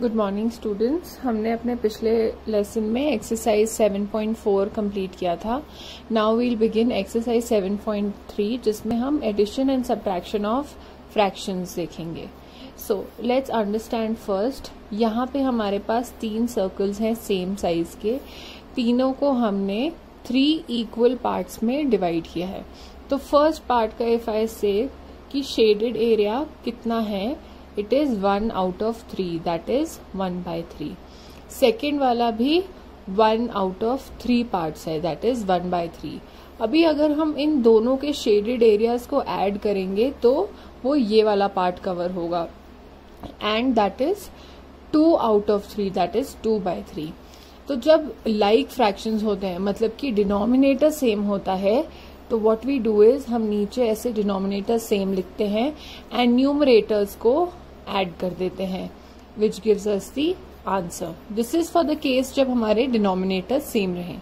Good morning students हमने अपने पिछले लेसन में एक्सरसाइज 7.4 कंप्लीट किया था। नाउ वील बिगिन एक्सरसाइज 7.3 जिसमें हम addition and subtraction of fractions देखेंगे। सो लेट्स अंडरस्टैंड फ़र्स्ट यहाँ पे हमारे पास तीन सर्कल्स हैं सेम साइज़ के। तीनों को हमने थ्री इक्वल पार्ट्स में डिवाइड किया है। तो फ़र्स्ट पार्ट का इफ़ आई से कि शेडेड एरिया कितना है? It is one out of three that is one by three second वाला भी one out of three parts है. That is one by three अभी अगर हम इन दोनों के शेडेड एरियाज़ को ऐड करेंगे तो वो ये वाला पार्ट कवर होगा. And that is two out of three that is two by three तो जब लाइक like फ्रैक्शंस होते हैं मतलब कि डिनोमिनेटर सेम होता है तो व्हाट वी डू इज़ हम नीचे ऐसे डिनोमिनेटर सेम लिखते हैं एंड न्यूमरेटर्स को ऐड कर देते हैं which gives us the answer this is for the case जब हमारे डिनोमिनेटर सेम रहे।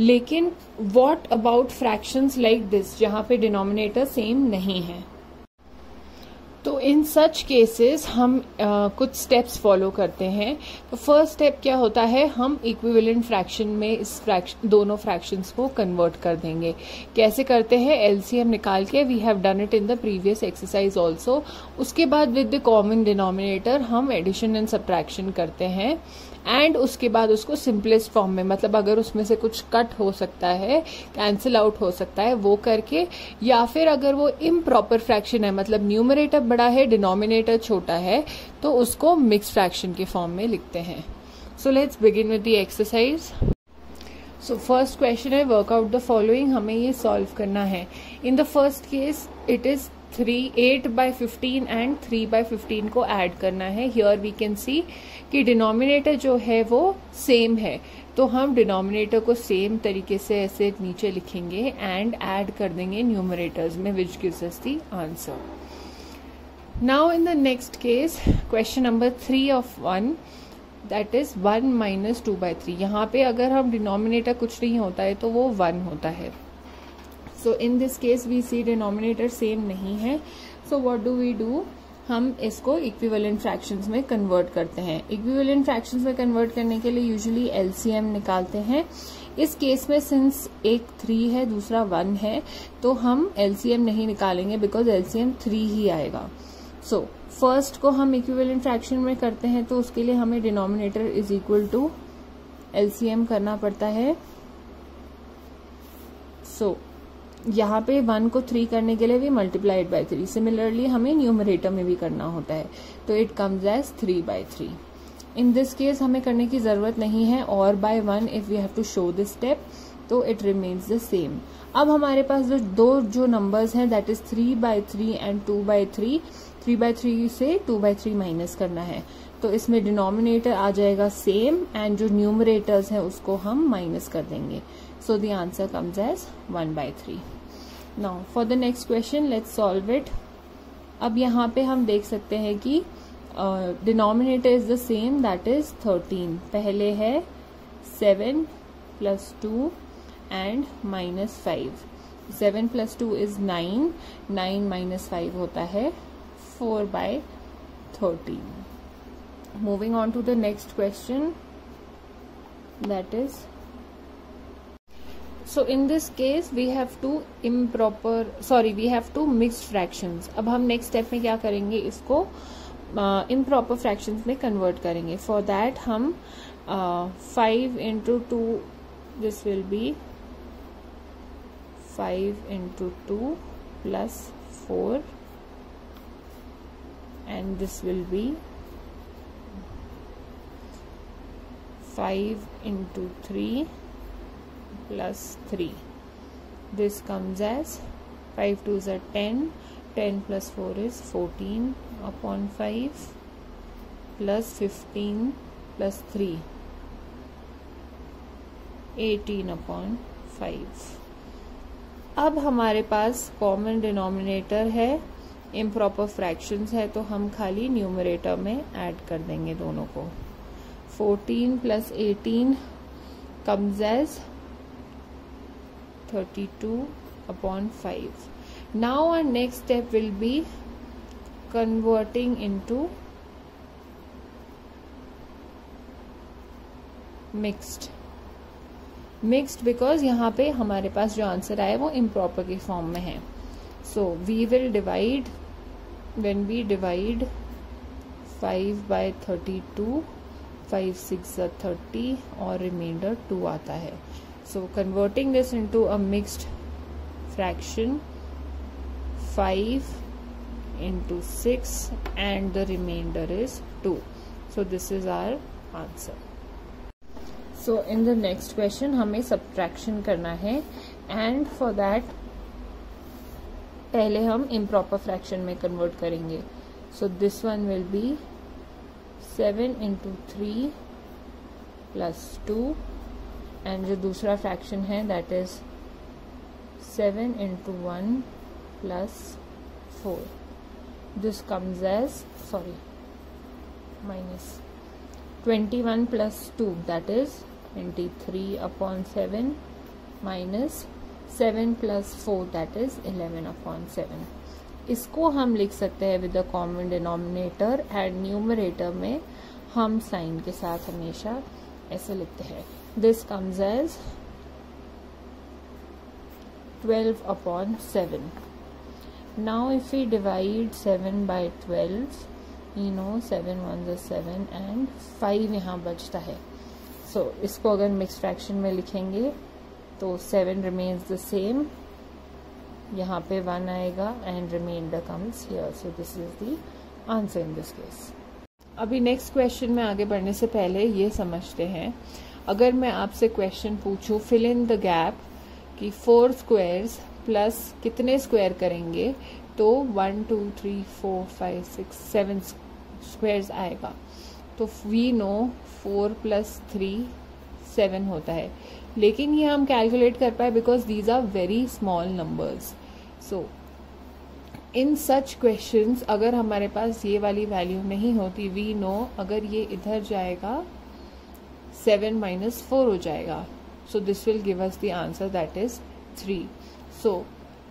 लेकिन what about fractions like this जहाँ पे डिनोमिनेटर सेम नहीं है? तो इन सच केसेस हम आ, कुछ स्टेप्स फॉलो करते हैं। तो फ़र्स्ट स्टेप क्या होता है? हम इक्विवेलेंट फ्रैक्शन में इस फ्रैक्शन दोनों फ्रैक्शंस को कन्वर्ट कर देंगे। कैसे करते हैं? एलसीएम निकाल के we have done it in the previous exercise also उसके बाद विद द कॉमन डिनोमिनेटर हम एडिशन एंड सब्ट्रैक्शन करते हैं। एंड उसके बाद उसको सिंपलेस्ट फॉर्म में मतलब अगर उसमें से कुछ कट हो सकता है कैंसिल आउट हो सकता है, वो करके, या फिर अगर वो इम्प्रॉपर फ्रैक्शन है मतलब न्यूमरेटर बड़ा है डिनोमिनेटर छोटा है तो उसको मिक्स फ्रैक्शन के फॉर्म में लिखते हैं। So let's begin with the exercise so first question है वर्कआउट द फॉलोइंग हमें ये सॉल्व करना है। In the first case it is three eight by fifteen and three by fifteen को ऐड करना है। हियर वी कैन सी कि denominator जो है वो सेम है। तो हम डिनोमिनेटर को सेम तरीके से ऐसे नीचे लिखेंगे एंड ऐड कर देंगे न्यूमरेटर्स में which gives us the answer now in the next case question number three of one that is one minus two by three यहाँ पे अगर हम डिनोमिनेटर कुछ नहीं होता है तो वो वन होता है। So in this case we see denominator same नहीं है। So what do we do हम इसको इक्विवेलेंट फ्रैक्शंस में कन्वर्ट करते हैं। इक्विवेलेंट फ्रैक्शंस में कन्वर्ट करने के लिए यूजुअली एलसीएम निकालते हैं। इस केस में सिंस एक थ्री है दूसरा वन है तो हम एलसीएम नहीं निकालेंगे बिकॉज़ एलसीएम थ्री ही आएगा। सो so, फ़र्स्ट को हम इक्विवेलेंट फ्रैक्शन में करते हैं तो उसके लिए हमें denominator is equal to LCM करना पड़ता है। सो so, यहाँ पे वन को थ्री करने के लिए भी मल्टीप्लाइड बाय थ्री सिमिलरली हमें न्यूमरेटर में भी करना होता है। तो it comes as three by three in this case हमें करने की ज़रूरत नहीं है। और by one if we have to show this step तो इट रिमेन्स द सेम अब हमारे पास जो, दो जो नंबर्स हैं that is three by three and two by three three by three से टू बाय थ्री माइनस करना है। तो इसमें डिनोमिनेटर आ जाएगा सेम एंड जो न्यूमरेटर्स हैं, उसको हम माइनस कर देंगे। So, the answer comes as 1 by 3 now, for the next question, let's solve it. अब यहाँ पे हम देख सकते हैं कि denominator is the same that is 13 पहले है 7 plus two and minus five seven plus two is nine nine minus five होता है four by thirteen moving on to the next question that is so in this case we have to improper sorry we have to mix fraction अब हम next step में क्या करेंगे? इसको improper fraction में convert करेंगे. For that हम five into two this will be five into two plus four and this will be five into three plus 3 this comes as 5 2s are 10 10 plus 4 is 14 upon 5 plus 15 plus 3 18 upon 5 अब हमारे पास common denominator है। Improper fractions है तो हम खाली numerator में add कर देंगे दोनों को। 14 plus 18 comes as 32 upon 5 now our next step will be converting into mixed mixed because यहाँ पे हमारे पास जो आंसर आया वो इम्प्रॉपर के फॉर्म में है. So we will divide when we divide five by thirty two five six thirty और रिमाइंडर टू आता है. So converting this into a mixed fraction five into 6 and the remainder is 2 so this is our answer so in the next question हमें subtraction करना है and for that पहले हम improper fraction में convert करेंगे so this one will be 7 into 3 plus 2 and जो दूसरा fraction है that is seven into one plus four this comes as sorry minus twenty one plus two that is twenty three upon seven minus seven plus four that is eleven upon seven इसको हम लिख सकते हैं with a common denominator and numerator में हम sign के साथ हमेशा ऐसे लिखते हैं। This comes as 12 upon 7 now if we divide 7 by 12 you know 7 1 is 7 and 5 यहाँ बचता है so इसको अगर मिक्स फ्रैक्शन में लिखेंगे तो 7 remains the same यहाँ पे 1 आएगा and remainder comes here so this is the answer in this case अभी नेक्स्ट क्वेश्चन में आगे बढ़ने से पहले ये समझते हैं अगर मैं आपसे क्वेश्चन पूछूँ फिल इन द गैप कि फोर स्क्वायर्स प्लस कितने स्क्वायर करेंगे तो one two three four five six seven squares आएगा। तो we know four plus three seven होता है। लेकिन ये हम कैलकुलेट कर पाए because these are very small numbers so in such questions अगर हमारे पास ये वाली वैल्यू नहीं होती वी नो अगर ये इधर जाएगा सेवन माइनस फोर हो जाएगा। So this will give us the answer that is three so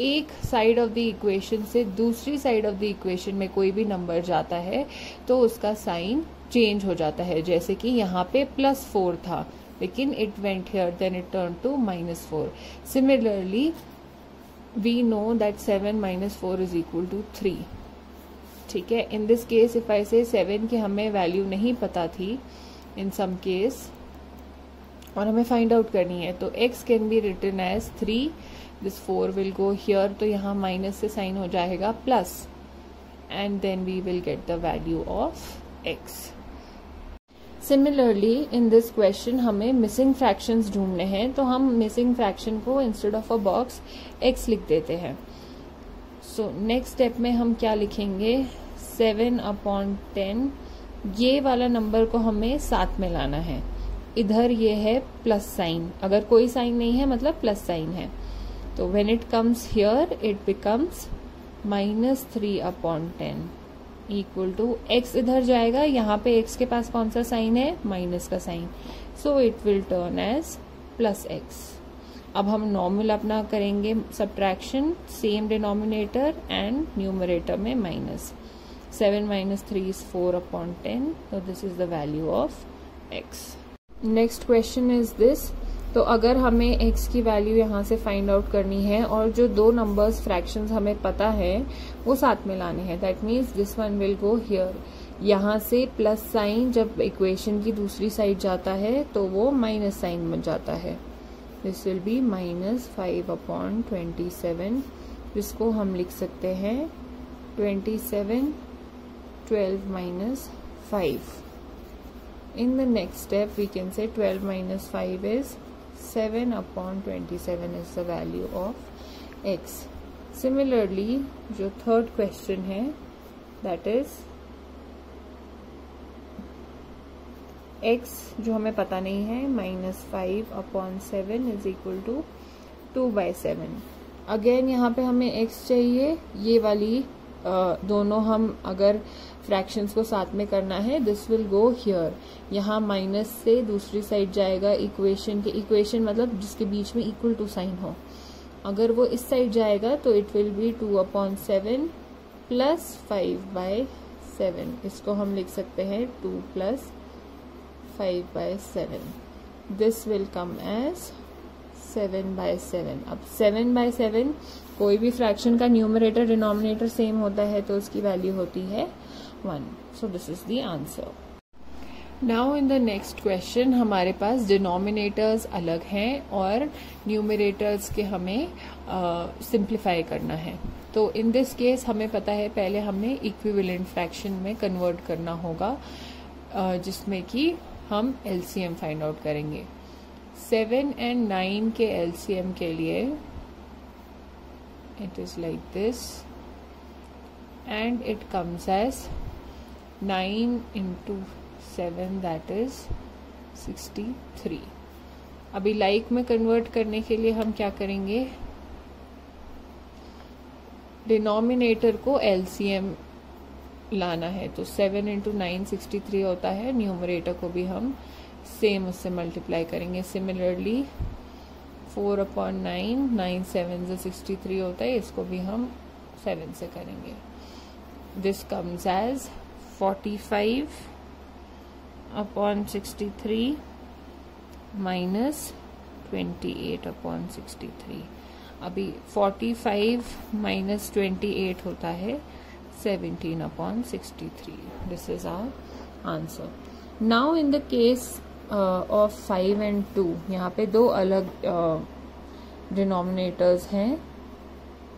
एक साइड ऑफ़ द इक्वेशन से दूसरी साइड ऑफ़ द इक्वेशन में कोई भी नंबर जाता है तो उसका साइन चेंज हो जाता है। जैसे कि यहाँ पे प्लस फोर था, लेकिन it went here then it turn to minus four similarly we know that seven minus four is equal to three ठीक है? In this case if I say seven की हमें वैल्यू नहीं पता थी इन सम केस और हमें find out करनी है। तो x can be return as three this four will go here तो यहाँ माइनस से साइन हो जाएगा plus and then we will get the value of x similarly in this question हमें मिसिंग फ्रैक्शंस ढूँढने हैं तो हम मिसिंग फ्रैक्शन को instead of a box x लिख देते हैं। सो नेक्स्ट स्टेप में हम क्या लिखेंगे? सेवन अपॉन टेन ये वाला नंबर को हमें साथ में लाना है। इधर ये है प्लस साइन अगर कोई साइन नहीं है मतलब प्लस साइन है। तो when it comes here it becomes minus three upon ten equal to x इधर जाएगा। यहाँ पे एक्स के पास कौन सा साइन है? माइनस का sign so it will turn as plus x अब हम नॉर्मल अपना करेंगे subtraction same denominator and numerator में minus seven minus three is four upon ten तो this is the value of x next question is this तो अगर हमें x की वैल्यू यहाँ से फाइंड आउट करनी है और जो दो नंबर्स फ्रैक्शंस हमें पता है, वो साथ में लाने हैं। That means this one will go here यहाँ से प्लस साइन जब इक्वेशन की दूसरी साइड जाता है तो वो माइनस साइन बन जाता है। This will be minus five upon twenty seven जिसको हम लिख सकते हैं। Twenty seven twelve minus five in the next step we can say 12 minus 5 is 7 upon 27 is the value of x similarly जो third question है that is x जो हमें पता नहीं है minus five upon seven is equal to two by seven again यहाँ पे हमें x चाहिए ये वाली दोनों हम अगर फ्रैक्शंस को साथ में करना है दिस विल गो हियर यहाँ माइनस से दूसरी साइड जाएगा इक्वेशन के इक्वेशन मतलब जिसके बीच में इक्वल टू साइन हो। अगर वो इस साइड जाएगा तो it will be two upon seven plus five by seven इसको हम लिख सकते हैं two plus five by seven this will come as seven by seven अब सेवन बाय सेवन कोई भी फ्रैक्शन का न्यूमरेटर डिनोमिनेटर सेम होता है तो उसकी वैल्यू होती है one so this is the answer now in the next question हमारे पास डिनोमिनेटर्स अलग हैं और न्यूमरेटर्स के हमें सिंप्लीफाई uh, करना है। तो इन दिस केस हमें पता है पहले हमें इक्विवेलेंट फ्रैक्शन में कन्वर्ट करना होगा जिसमें कि हम एलसीएम फाइंड आउट करेंगे। सेवन एंड नाइन के एलसीएम के लिए it is like this and it comes as nine into seven that is sixty three अभी लाइक like में कन्वर्ट करने के लिए हम क्या करेंगे? डिनोमिनेटर को एलसीएम लाना है तो seven into nine sixty three होता है न्यूमरेटर को भी हम सेम उससे मल्टीप्लाई करेंगे। Similarly four upon nine nine seven जो सिक्सटी थ्री होता है, इसको भी हम सेवन से करेंगे। This comes as forty five upon sixty three minus twenty eight upon sixty three अभी forty five minus twenty eight होता है seventeen upon sixty three this is our answer now in the case of five and two यहाँ पे दो अलग denominators uh, हैं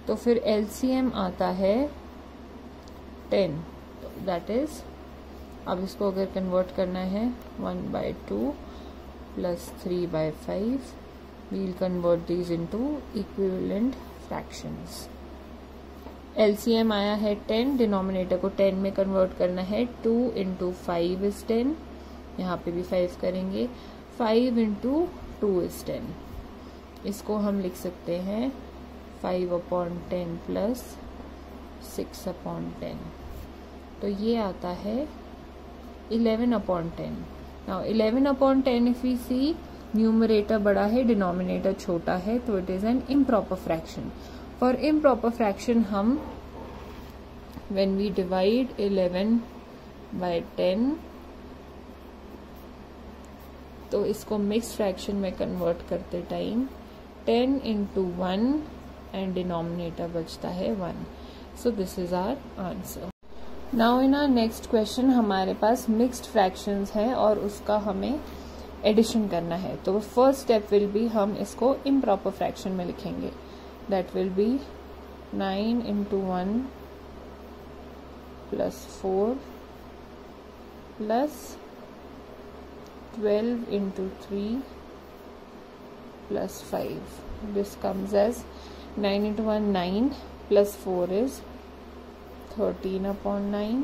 तो फिर एलसीएम आता है टेन दैट इज़ अब इसको अगर कन्वर्ट करना है one by two plus three by five we'll convert these into equivalent fractions LCM आया है टेन डिनोमिनेटर को टेन में कन्वर्ट करना है two into five is ten यहाँ पे भी फाइव करेंगे five into two is ten इसको हम लिख सकते हैं five upon ten plus six upon ten तो ये आता है 11 upon ten now 11 upon ten if you see numerator बड़ा है डिनोमिनेटर छोटा है तो it is an improper fraction for improper fraction हम, when we divide 11 by 10 तो इसको मिक्स फ्रैक्शन में कन्वर्ट करते time 10 into one and denominator बचता है one so this is our answer now in our next question हमारे पास mixed fractions है और उसका हमें एडिशन करना है। तो फ़र्स्ट स्टेप विल बी हम इसको इम्प्रॉपर फ्रैक्शन में लिखेंगे। That will be nine into one plus four plus twelve into three plus five this comes as nine into one nine plus four is thirteen upon nine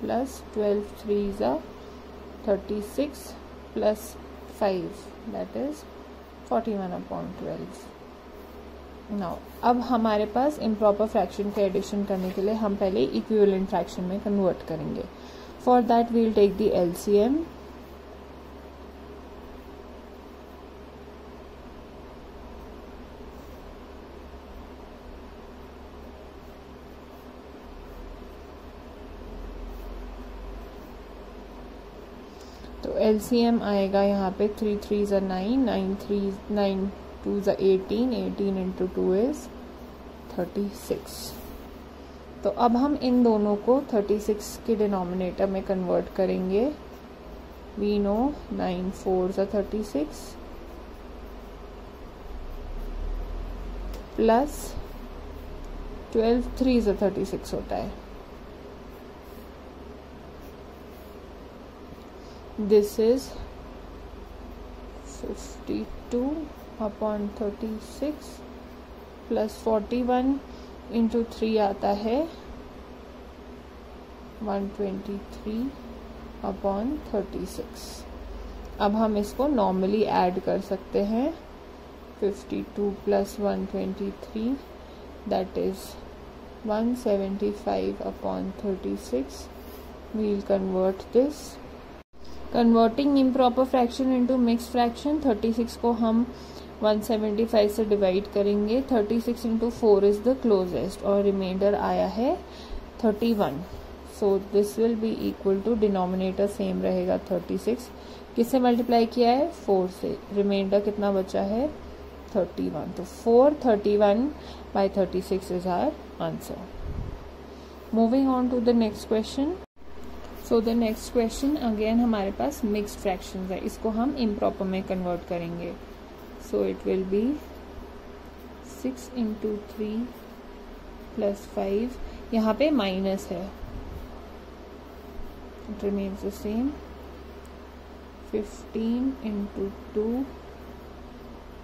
plus twelve three ज़ा thirty six plus five that is forty one upon twelve now अब हमारे पास improper fraction के addition करने के लिए हम पहले इक्विवेलेंट फ्रैक्शन में कन्वर्ट करेंगे। For that we'll take the LCM LCM आएगा यहाँ पे थ्री थ्री ज़ा nine nine three nine two ज़ा eighteen eighteen into two is thirty six तो अब हम इन दोनों को थर्टी सिक्स के डिनोमिनेटर में कन्वर्ट करेंगे। वी नो नाइन फोर ज़ा thirty six plus twelve three ज़ा थर्टी सिक्स होता है। This is 52 upon 36 plus 41 into three आता है। 123 अपॉन 36 अब हम इसको नॉर्मली ऐड कर सकते हैं। 52 plus 123 that is 175 upon 36 we'll convert this converting improper fraction into mix fraction thirty six को हम वन सेवेंटी फाइव से डिवाइड करेंगे. Thirty six into four is the closest और रिमाइंडर आया है thirty one so this will be equal to denominator same रहेगा thirty six किससे multiply किया है? फोर से. रिमाइंडर कितना बचा है? थर्टी वन तो four thirty one by thirty six is our answer moving on to the next question so the next question again हमारे पास मिक्सड फ्रैक्शन है। इसको हम इम्प्रॉपर में कन्वर्ट करेंगे। So it will be six into three plus five यहाँ पे minus है। It remains the same 15 into 2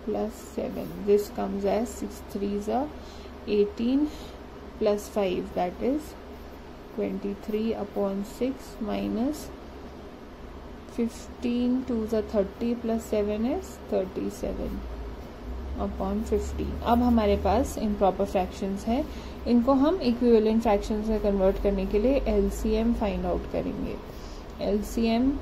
plus 7 this comes as 6 3s are 18 plus 5 that is 23 upon 6 minus 15 to the 30 plus 7 is 37 upon 15 अब हमारे पास इन improper fractions हैं। इनको हम equivalent fractions में कन्वर्ट करने के लिए एलसीएम फाइंड आउट करेंगे। LCM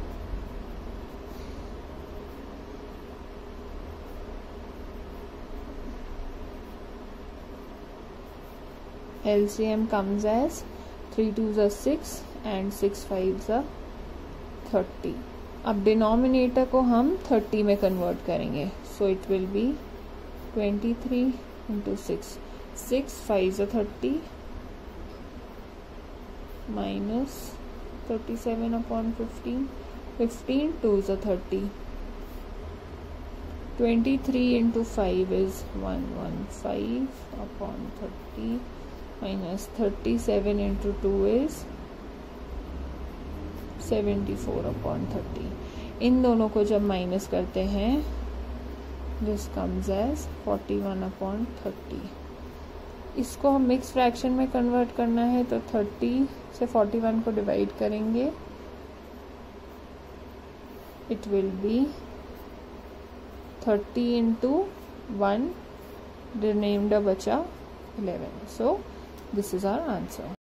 LCM comes as three two ज़ा सिक्स एंड सिक्स फाइव ज़ा थर्टी अब डिनोमिनेटर को हम थर्टी में कन्वर्ट करेंगे. So it will be twenty three into six six five ज़ा thirty minus thirty seven upon fifteen fifteen two ज़ा thirty twenty three into five is one one five upon thirty minus 37 into 2 is 74 upon 30 इन दोनों को जब minus करते हैं this comes as 41 upon 30 इसको हम मिक्स फ्रैक्शन में कन्वर्ट करना है तो 30 से 41 को डिवाइड करेंगे। It will be 30 into one remainder बचा 11 so This is our answer.